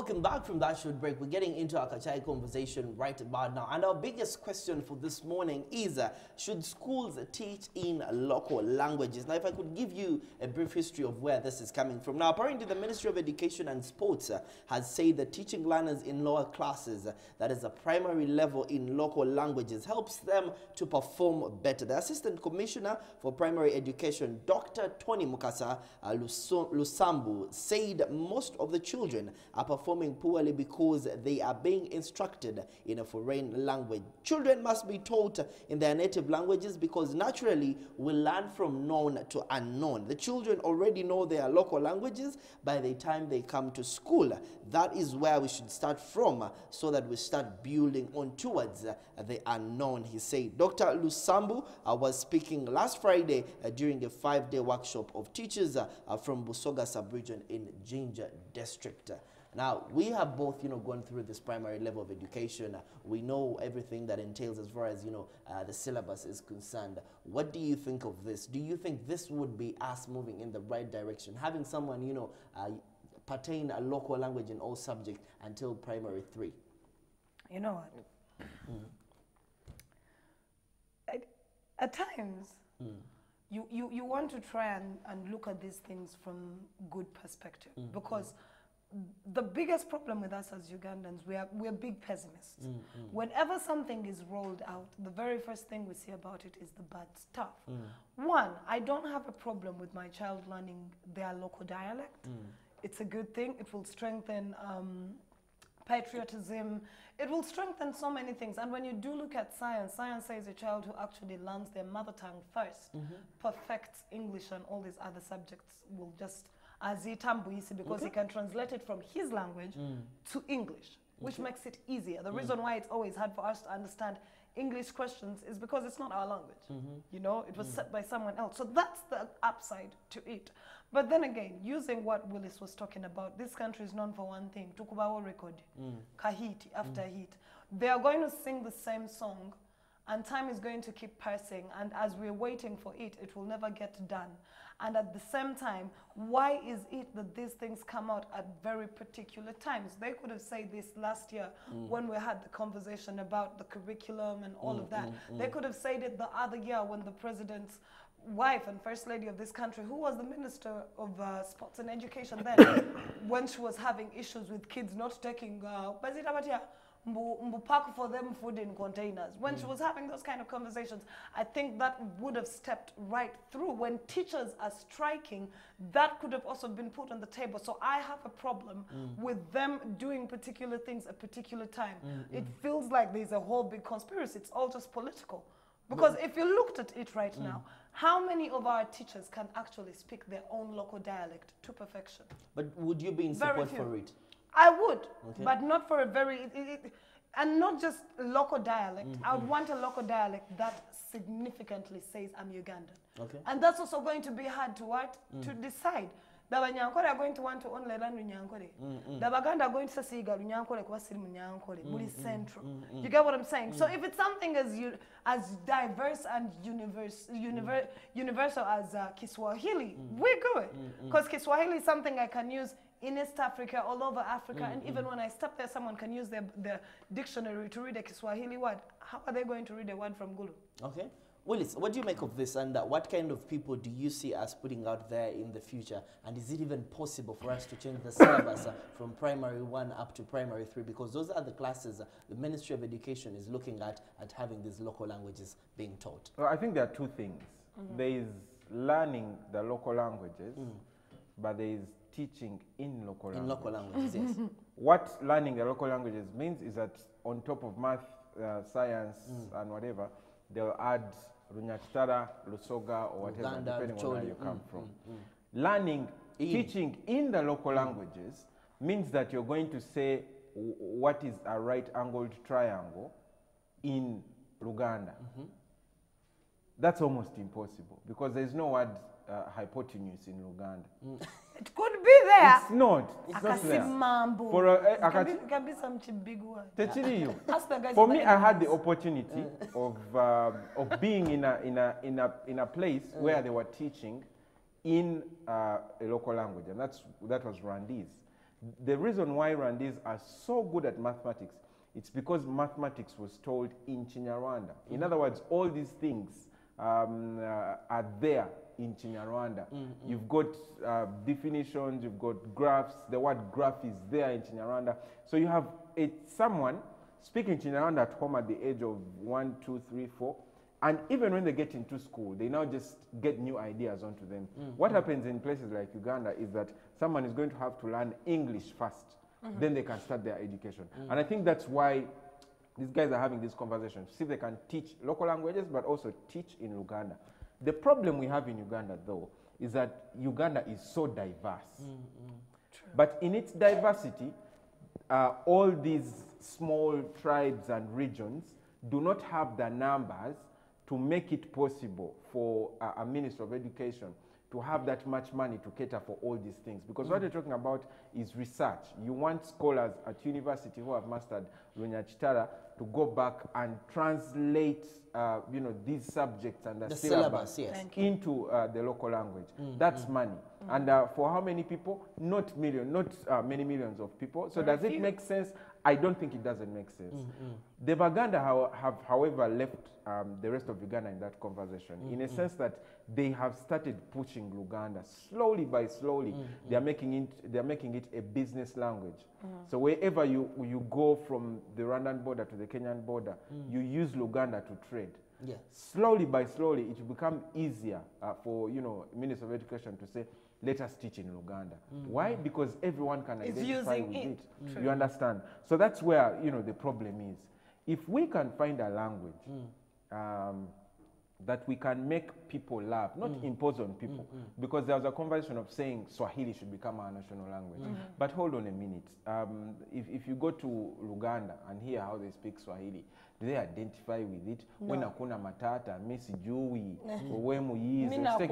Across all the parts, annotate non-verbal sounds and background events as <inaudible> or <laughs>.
welcome back from that short break. We're getting into our Kachai conversation right about now. And our biggest question for this morning is uh, Should schools teach in local languages? Now, if I could give you a brief history of where this is coming from. Now, apparently, the Ministry of Education and Sports uh, has said that teaching learners in lower classes, uh, that is a primary level in local languages, helps them to perform better. The Assistant Commissioner for Primary Education, Dr. Tony Mukasa uh, Lusambu, said most of the children are performing poorly because they are being instructed in a foreign language. Children must be taught in their native languages because naturally we learn from known to unknown. The children already know their local languages by the time they come to school. That is where we should start from so that we start building on towards the unknown, he said. Dr. Lusambu uh, was speaking last Friday uh, during a five day workshop of teachers uh, from Busoga sub-region in Jinja district. Now, we have both, you know, gone through this primary level of education. We know everything that entails as far as, you know, uh, the syllabus is concerned. What do you think of this? Do you think this would be us moving in the right direction? Having someone, you know, uh, pertain a local language in all subjects until primary three? You know what? At, at times, you, you, you want to try and, and look at these things from good perspective because the biggest problem with us as Ugandans, we are, we are big pessimists. Mm, mm. Whenever something is rolled out, the very first thing we see about it is the bad stuff. Mm. One, I don't have a problem with my child learning their local dialect. It's a good thing. It will strengthen um, patriotism. It will strengthen so many things. And when you do look at science, science says a child who actually learns their mother tongue 1st mm-hmm. perfects English and all these other subjects will just azitambuisi because he can translate it from his language mm. to English, which makes it easier. The mm. reason why it's always hard for us to understand English questions is because it's not our language. Mm-hmm. You know, it was mm. set by someone else. So that's the upside to it. But then again, using what Willis was talking about, this country is known for one thing, Tukubawa record, Kahiti after hit. They are going to sing the same song and time is going to keep passing and as we're waiting for it, it will never get done. And at the same time, why is it that these things come out at very particular times? They could have said this last year when we had the conversation about the curriculum and all of that. They could have said it the other year when the president's wife and first lady of this country, who was the minister of uh, sports and education then, <coughs> when she was having issues with kids not taking uh, mbu, pack for them food in containers. When she mm. was having those kind of conversations, I think that would have stepped right through. When teachers are striking, that could have also been put on the table. So I have a problem mm. with them doing particular things at particular time. Mm, it feels like there's a whole big conspiracy. It's all just political. Because if you looked at it right now, how many of our teachers can actually speak their own local dialect to perfection? But would you be in Very support few. for it? I would, Okay. but not for a very, it, it, and not just local dialect. I would want a local dialect that significantly says I'm Ugandan. Okay. And that's also going to be hard to what? To decide. The Banyankole are going to want to only learn Runyankole. The Baganda are going to say Runyankole kuba siri Munyankole, muri central. You get what I'm saying? So if it's something as you, as diverse and universe, univer, universal as uh, Kiswahili, we're good. Because Kiswahili is something I can use in East Africa, all over Africa, and even when I stop there, someone can use their, their dictionary to read a Kiswahili word. How are they going to read a word from Gulu? Okay. Willis, what do you make of this and uh, what kind of people do you see us putting out there in the future? And is it even possible for us to change the syllabus uh, <laughs> from primary one up to primary three? Because those are the classes uh, the Ministry of Education is looking at, at having these local languages being taught. Well, I think there are two things. There is learning the local languages, but there is teaching in local In languages. local languages, yes. <laughs> What learning the local languages means is that on top of math, uh, science, mm. and whatever, they'll add Runyakitara, Lusoga, or whatever, Luganda, depending on where you come mm, from. Mm, mm. Learning, In. teaching in the local languages means that you're going to say what is a right angled triangle in Luganda. Mm-hmm. That's almost impossible because there's no word uh, hypotenuse in Luganda. It could be there. It's not. It's not there. Akasimambo. For a- eh, It can akati- be, it can be some cheap big word. Techiriyo. <laughs> Ask the guys For me, I had the opportunity <laughs> of, um of being in a, in, a, in, a, in a place where they were teaching in uh, a local language, and that's, that was Rwandese. The reason why Rwandese are so good at mathematics, it's because mathematics was told in Chinyarwanda. In other words, all these things um, uh, are there in Chinyarwanda. Mm, mm. You've got uh, definitions, you've got graphs. The word graph is there in Chinyarwanda. So you have a, someone speaking Chinyarwanda at home at the age of one, two, three, four. And even when they get into school, they now just get new ideas onto them. Mm, what happens in places like Uganda is that someone is going to have to learn English 1st mm-hmm. then they can start their education. And I think that's why these guys are having this conversation see if they can teach local languages but also teach in Uganda. The problem we have in Uganda, though, is that Uganda is so diverse. But in its diversity, uh, all these small tribes and regions do not have the numbers to make it possible for a, a minister of education to have that much money to cater for all these things. Because what you're talking about is research. You want scholars at university who have mastered Lunyachitara to go back and translate, uh, you know, these subjects and the, The syllabus, syllabus, yes. Into uh, the local language. That's money. And uh, for how many people? Not million, not uh, many millions of people. So Very does it few. make sense? I don't think it doesn't make sense. Mm, mm. The Baganda how, have, however, left um, the rest of Uganda in that conversation mm, in a sense that they have started pushing Luganda slowly by slowly. They are making it. They are making it a business language. So wherever you you go from the Rwandan border to the Kenyan border, you use Luganda to trade Yeah. slowly by slowly it will become easier uh, for you know minister of education to say let us teach in luganda mm-hmm. why because everyone can Is identify using with it. it, mm. True. you understand so that's where you know the problem is if we can find a language mm. um, that we can make people laugh, not mm. impose on people. Mm-hmm. Because there was a conversation of saying Swahili should become our national language. Mm-hmm. But hold on a minute. Um, if, if you go to Uganda and hear how they speak Swahili, do they identify with it? no. When hakuna matata, mi sijui, we muyizi. It.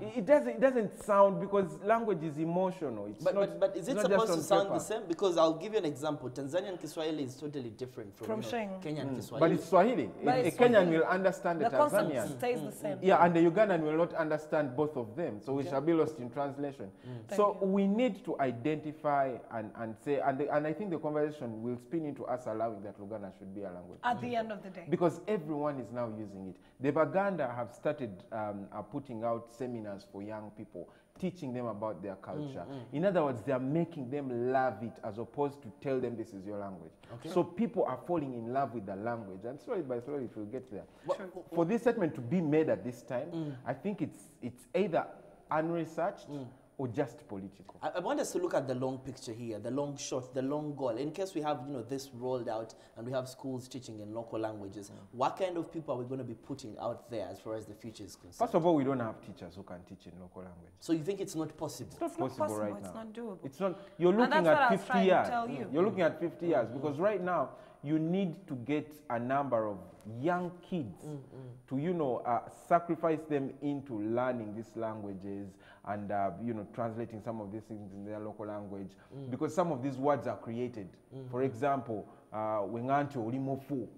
It, it doesn't, it doesn't sound because language is emotional. It's But, not, but, but is it supposed to sound paper. the same? Because I'll give you an example. Tanzanian Kiswahili is totally different from, From you know, kenyan mm. Kiswahili. But it's Swahili. But a it's Kenyan Swahili. will understand the, The concept Tanzanian. stays the same. Yeah, and the Ugandan will not understand both of them, so we okay. shall be lost in translation. mm. So you. we need to identify and, and say, and, the, and I think the conversation will spin into us allowing that Luganda should be a language. At the end of the day. Because everyone is now using it. The Baganda have started um, are putting out seminars for young people, teaching them about their mm, culture. Mm. In other words, they are making them love it as opposed to tell them this is your language. So people are falling in love with the language, and slowly by slowly it will get there. What- For this statement to be made at this time, mm. I think it's it's either unresearched or just political. I, I want us to look at the long picture here, the long shot, the long goal. In case we have, you know, this rolled out and we have schools teaching in local languages, mm. what kind of people are we going to be putting out there as far as the future is concerned? First of all, we don't have teachers who can teach in local language. so you think it's not possible? It's not It's not possible, possible, right it's now. not doable. It's not. You're looking that's what I at 50 years. tell you. You're looking at 50 years because mm-hmm. right now you need to get a number of young kids to, you know, uh, sacrifice them into learning these languages and, uh, you know, translating some of these things in their local language because some of these words are created. For example, uh, wenganti olimofu.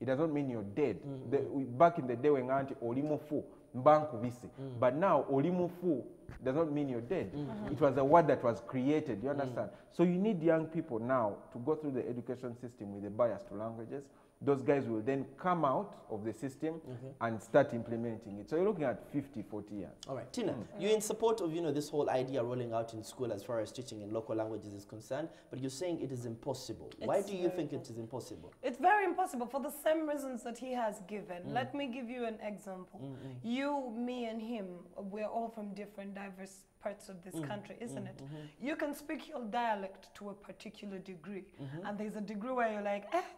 It does not mean you're dead. The, back in the day, when anti olimufu, mbankubise. But now, olimufu does not mean you're dead. Mm-hmm. Mm-hmm. It was a word that was created. You mm. understand? So you need young people now to go through the education system with a bias to languages. Those guys will then come out of the system mm-hmm. and start implementing it. So you're looking at 50, 40 years. All right, Tina, mm. you're in support of you know this whole idea rolling out in school as far as teaching in local languages is concerned, but you're saying it is impossible. Why do you think it is impossible? It's very impossible for the same reasons that he has given. Mm. Let me give you an example. You, me, and him, we're all from different, diverse parts of this mm-hmm. country, isn't it? Mm-hmm. You can speak your dialect to a particular degree, mm-hmm. and there's a degree where you're like, eh.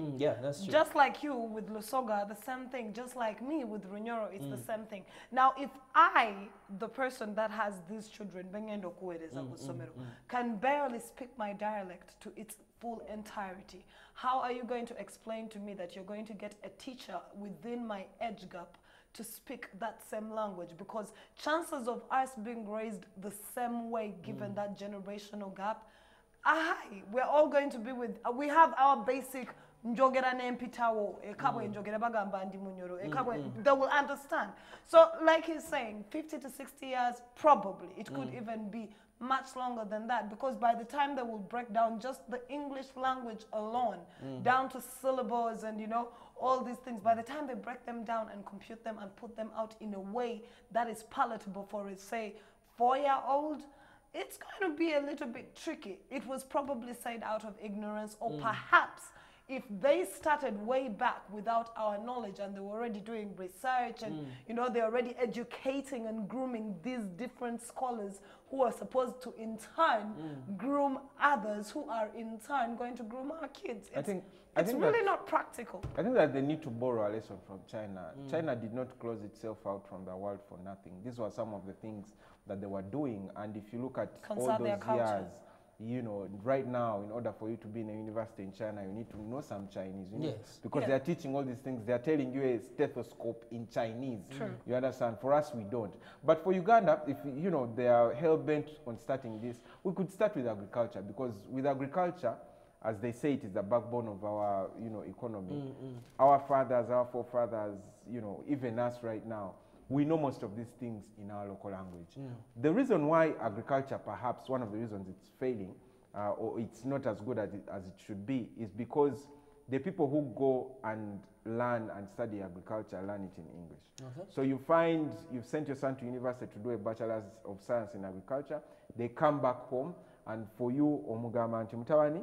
Mm, yeah, that's true. Just like you with Lusoga, the same thing. Just like me with Runyoro, it's the mm. same thing. Now, if I, the person that has these children, Bengendo Kuwereza mm, mm, can barely speak my dialect to its full entirety, how are you going to explain to me that you're going to get a teacher within my age gap to speak that same language? Because chances of us being raised the same way, given mm. that generational gap, are high. We're all going to be with, uh, we have our basic njogera nempitawo ekabwe mm. njogera bagamba ndi munyoro mm, ekabwe they will understand so like he's saying 50 to 60 years probably it could even be much longer than that because by the time they will break down just the english language alone down to syllables and you know all these things by the time they break them down and compute them and put them out in a way that is palatable for a say four year old it's going to be a little bit tricky. It was probably said out of ignorance, or mm. perhaps if they started way back without our knowledge and they were already doing research and mm. you know they're already educating and grooming these different scholars who are supposed to in turn mm. groom others who are in turn going to groom our kids. I think- I it's really not practical. I think that they need to borrow a lesson from China. Mm. China did not close itself out from the world for nothing. These were some of the things that they were doing. And if you look at all Conserve their those years, you know, right now, in order for you to be in a university in China, you need to know some Chinese. You know, Yes. Because Yeah. they are teaching all these things. They are telling you a stethoscope in Chinese. True. Mm. You understand? For us, we don't. But for Uganda, if you know they are hell bent on starting this, we could start with agriculture because with agriculture, as they say, it is the backbone of our you know economy. Our fathers, our forefathers, you know, even us right now, we know most of these things in our local language. The reason why agriculture, perhaps one of the reasons it's failing uh, or it's not as good as it, as it should be, is because the people who go and learn and study agriculture learn it in English. Okay. So you find you've sent your son to university to do a bachelor's of science in agriculture. They come back home, and for you, omugamba nti mutabani,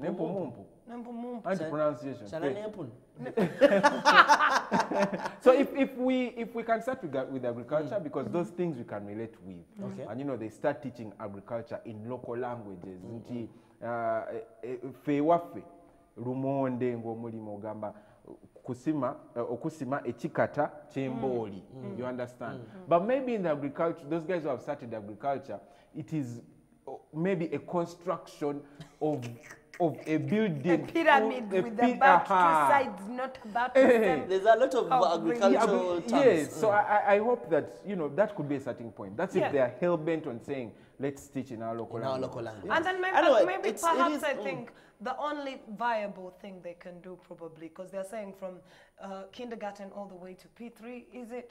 Nempumumpu. Nempumumpu. Anti pronunciation. kyana <laughs> So if, if we if we can start with, with agriculture mm. because those things we can relate with, Okay. and you know they start teaching agriculture in local languages. Mm. Nti uh, fe waffe lumonde ng'omulimu ogamba kusima uh, okusima ekikata ky'embooli mm. you understand? But maybe in the agriculture those guys who have started agriculture it is uh, maybe a construction of of a building A pyramid a with pi- the back two sides, not about the Eh. there's a lot of Oh, agricultural Yeah, terms yes, so I, I- I hope that you know that could be a starting point. That's Yeah. if they are hell bent on saying let's teach in our local in our language. local language And then maybe, Anyway, maybe perhaps is- I mm. think the only viable thing they can do probably, because they're saying from uh, kindergarten all the way to P3, is it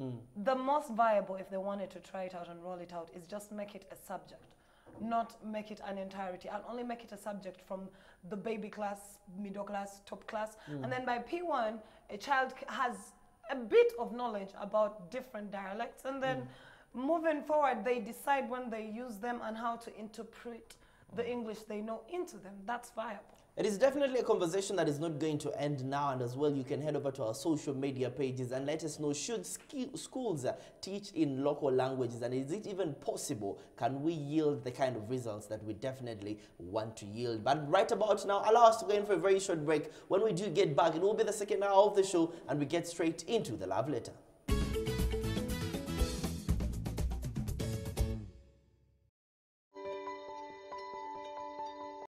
Mm. the most viable if they wanted to try it out and roll it out is just make it a subject, not make it an entirety, and only make it a subject from the baby class, middle class, top class, Mm. and then by P1 a child has a bit of knowledge about different dialects, and then Mm. moving forward they decide when they use them and how to interpret the English they know into them. That's viable. It is definitely a conversation that is not going to end now, and as well, you can head over to our social media pages and let us know should schools teach in local languages, and is it even possible? Can we yield the kind of results that we definitely want to yield? But right about now, allow us to go in for a very short break. When we do get back, it will be the second hour of the show, and we get straight into the love letter.